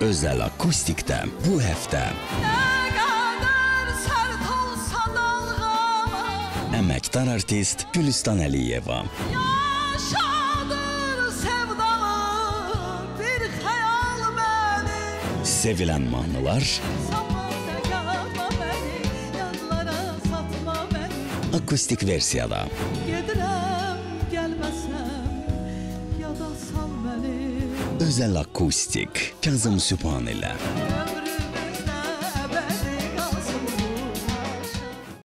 Özəl akustikdə bu dalgama əməkdar artist hayal beni sevilən mahnılar, akustik versiyada. Gedirəm gelmesem Ya da sal beni Özəl akustik. Kazım Sübhan ilə